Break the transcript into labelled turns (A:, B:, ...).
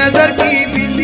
A: नजर की बिल